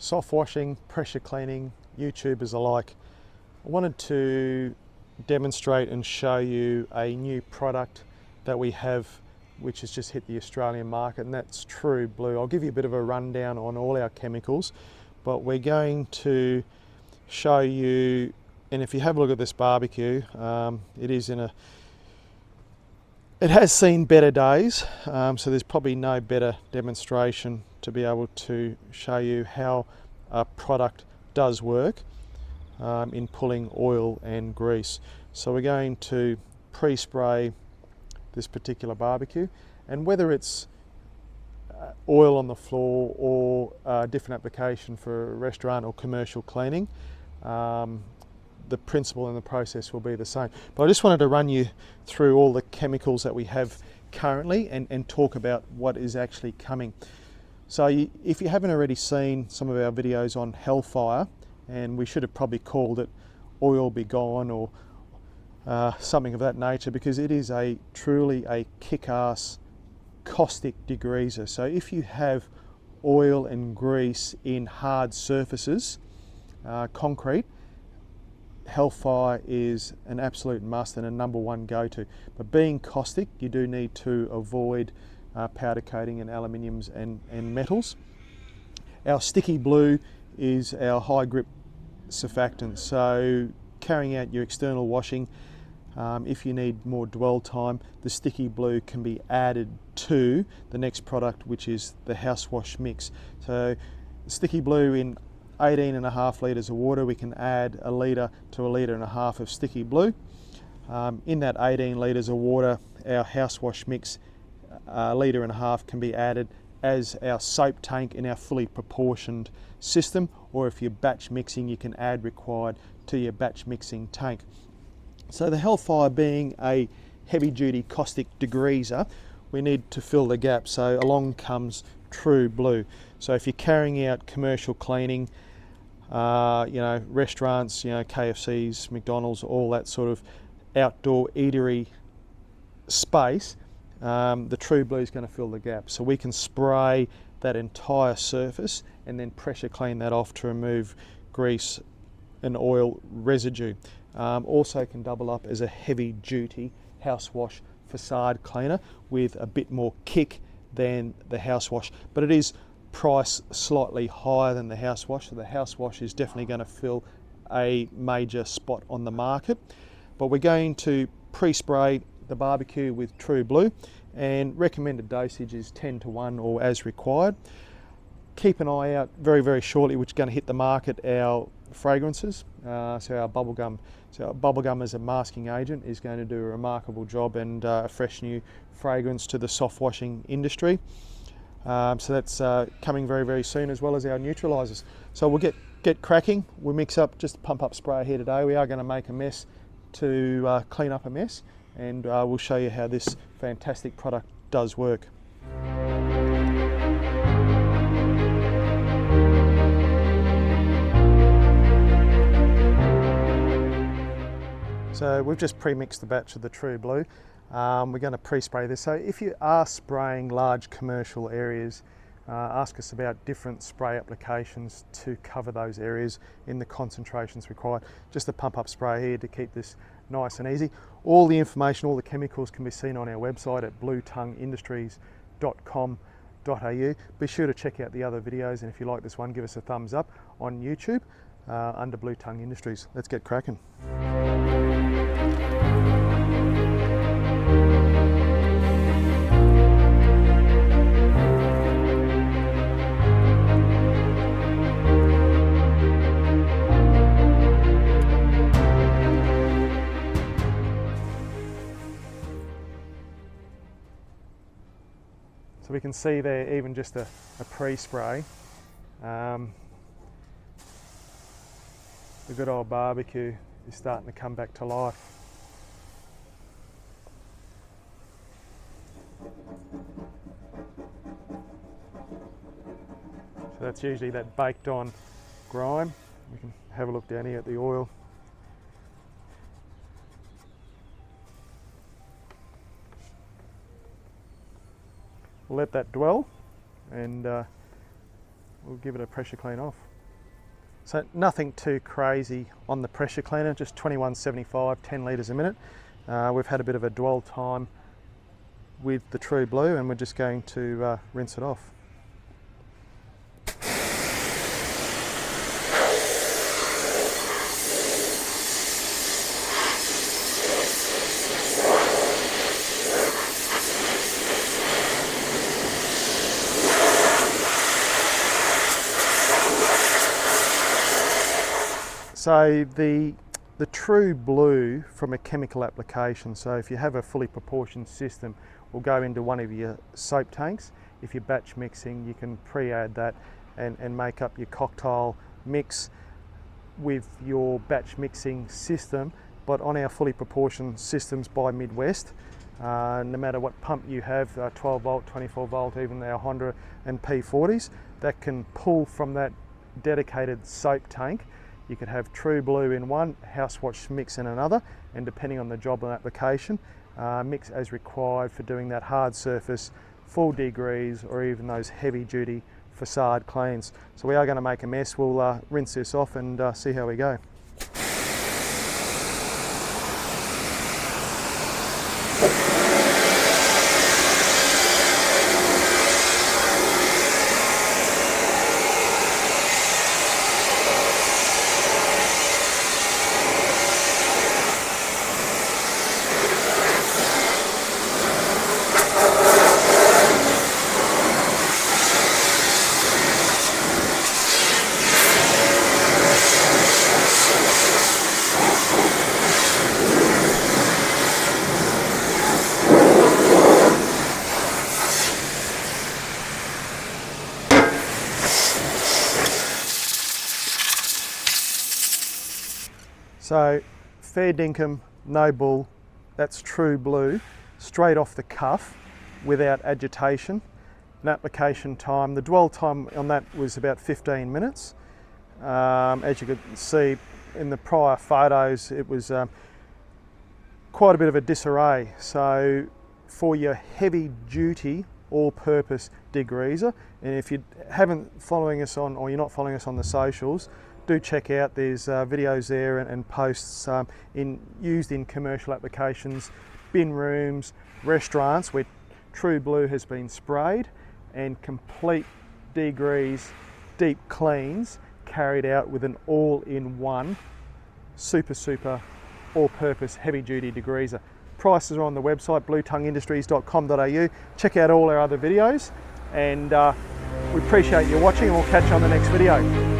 soft washing, pressure cleaning, YouTubers alike. I wanted to demonstrate and show you a new product that we have which has just hit the Australian market and that's True Blue. I'll give you a bit of a rundown on all our chemicals but we're going to show you and if you have a look at this barbecue um, it is in a it has seen better days um, so there's probably no better demonstration to be able to show you how a product does work um, in pulling oil and grease. So we're going to pre-spray this particular barbecue and whether it's uh, oil on the floor or a different application for a restaurant or commercial cleaning, um, the principle and the process will be the same. But I just wanted to run you through all the chemicals that we have currently and, and talk about what is actually coming. So if you haven't already seen some of our videos on Hellfire, and we should have probably called it Oil Be Gone or uh, something of that nature because it is a truly a kick-ass caustic degreaser. So if you have oil and grease in hard surfaces, uh, concrete, Hellfire is an absolute must and a number one go-to. But being caustic, you do need to avoid uh, powder coating and aluminiums and, and metals. Our sticky blue is our high grip surfactant. So carrying out your external washing, um, if you need more dwell time, the sticky blue can be added to the next product, which is the house wash mix. So sticky blue in 18 and a half litres of water, we can add a litre to a litre and a half of sticky blue. Um, in that 18 litres of water, our house wash mix a litre and a half can be added as our soap tank in our fully proportioned system or if you're batch mixing you can add required to your batch mixing tank. So the Hellfire being a heavy duty caustic degreaser we need to fill the gap so along comes True Blue. So if you're carrying out commercial cleaning uh, you know restaurants you know KFCs McDonald's all that sort of outdoor eatery space um, the True Blue is going to fill the gap. So we can spray that entire surface and then pressure clean that off to remove grease and oil residue. Um, also can double up as a heavy duty house wash facade cleaner with a bit more kick than the house wash, but it is priced slightly higher than the house wash. So the house wash is definitely going to fill a major spot on the market. But we're going to pre-spray the barbecue with True Blue and recommended dosage is 10 to 1 or as required. Keep an eye out very, very shortly, which is going to hit the market, our fragrances. Uh, so our bubblegum, so bubblegum as a masking agent is going to do a remarkable job and uh, a fresh new fragrance to the soft washing industry. Um, so that's uh, coming very, very soon as well as our neutralizers. So we'll get, get cracking. We'll mix up just pump up spray here today. We are going to make a mess to uh, clean up a mess and uh, we'll show you how this fantastic product does work. So we've just pre-mixed the batch of the True Blue. Um, we're going to pre-spray this. So if you are spraying large commercial areas, uh, ask us about different spray applications to cover those areas in the concentrations required. Just a pump up spray here to keep this nice and easy. All the information, all the chemicals can be seen on our website at bluetongueindustries.com.au. Be sure to check out the other videos and if you like this one, give us a thumbs up on YouTube uh, under Blue Tongue Industries. Let's get cracking. So we can see there even just a, a pre-spray. Um, the good old barbecue is starting to come back to life. So that's usually that baked on grime. We can have a look down here at the oil. Let that dwell and uh, we'll give it a pressure clean off. So nothing too crazy on the pressure cleaner, just 2175, 10 litres a minute. Uh, we've had a bit of a dwell time with the True Blue and we're just going to uh, rinse it off. So the the true blue from a chemical application. So if you have a fully proportioned system, will go into one of your soap tanks. If you're batch mixing, you can pre-add that and, and make up your cocktail mix with your batch mixing system. But on our fully proportioned systems by Midwest, uh, no matter what pump you have, uh, 12 volt, 24 volt, even our Honda and P40s, that can pull from that dedicated soap tank you could have True Blue in one, House Wash mix in another, and depending on the job and application, uh, mix as required for doing that hard surface, full degrease, or even those heavy duty facade cleans. So we are going to make a mess. We'll uh, rinse this off and uh, see how we go. So fair dinkum, no bull, that's true blue, straight off the cuff without agitation. An application time, the dwell time on that was about 15 minutes. Um, as you could see in the prior photos, it was um, quite a bit of a disarray. So for your heavy duty all-purpose degreaser, and if you haven't following us on, or you're not following us on the socials, do check out. There's uh, videos there and, and posts um, in used in commercial applications, bin rooms, restaurants where True Blue has been sprayed and complete degrease, deep cleans carried out with an all-in-one super super all-purpose heavy-duty degreaser. Prices are on the website bluetongueindustries.com.au. Check out all our other videos and uh, we appreciate you watching and we'll catch you on the next video.